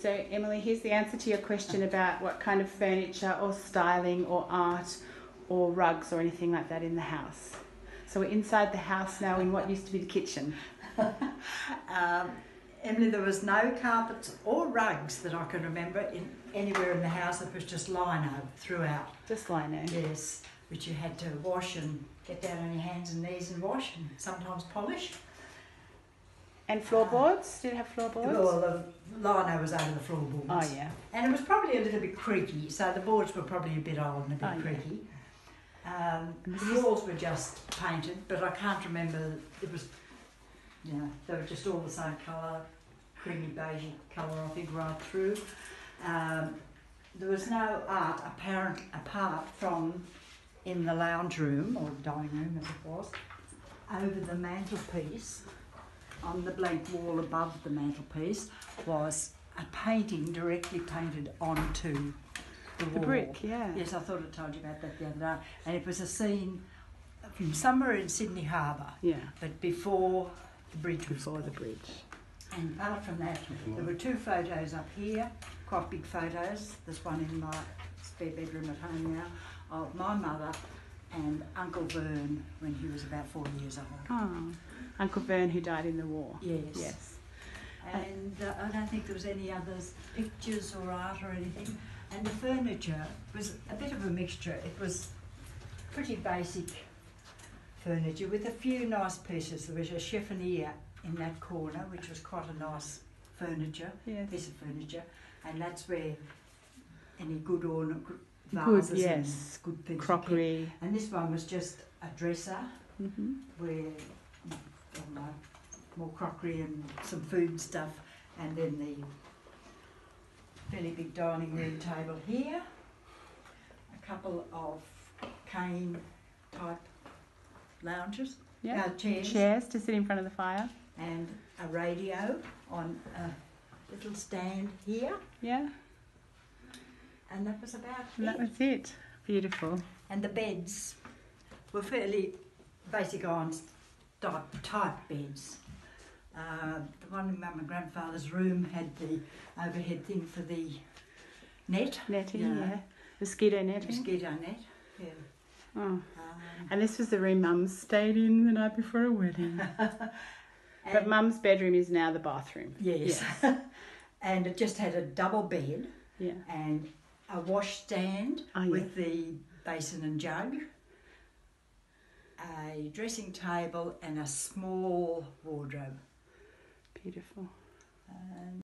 So, Emily, here's the answer to your question about what kind of furniture or styling or art or rugs or anything like that in the house. So, we're inside the house now in what used to be the kitchen. um, Emily, there was no carpets or rugs that I can remember in anywhere in the house. It was just lino throughout. Just lino. Yes, which you had to wash and get down on your hands and knees and wash and sometimes polish. And floorboards? Did it have floorboards? Well, the lino was over the floorboards. Oh, yeah. And it was probably a little bit creaky, so the boards were probably a bit old and a bit Oh, yeah. creaky. Um, the walls were just painted, but I can't remember. It was, you know, they were just all the same colour, creamy beige colour, I think, right through. Um, there was no art apparent apart from in the lounge room or dining room as it was, over the mantelpiece, on the blank wall above the mantelpiece, was a painting directly painted onto the The brick, yeah. Yes, I thought I told you about that the other day. And it was a scene from somewhere in Sydney Harbour, Yeah. but before the bridge was Before the bridge. And apart from that, there were two photos up here, quite big photos. There's one in my spare bedroom at home now of my mother and Uncle Vern when he was about four years old. Oh, Uncle Vern who died in the war. Yes. Yes. And uh, I don't think there was any other pictures or art or anything. And the furniture was a bit of a mixture. It was pretty basic furniture with a few nice pieces. There was a chiffonier in that corner, which was quite a nice furniture, Yes. piece of furniture. And that's where any good ornament, Good, vases yes. and good things. Crockery. And this one was just a dresser hmm where Don't more crockery and some food stuff, and then the fairly big dining room table here, a couple of cane type lounges, Yeah. uh, chairs, Chairs to sit in front of the fire. and a radio on a little stand here, Yeah. and that was about And that was it. Beautiful. And the beds were fairly basic iron type, type beds. Uh, the one in my grandfather's room had the overhead thing for the net, Netting, Yeah. yeah. Mosquito netting. mosquito net. Yeah. Oh. Um, And this was the room Mum stayed in the night before a wedding. but Mum's bedroom is now the bathroom. Yes. and it just had a double bed Yeah. and a washstand Oh, yeah. with the basin and jug, a dressing table, and a small wardrobe. Beautiful. And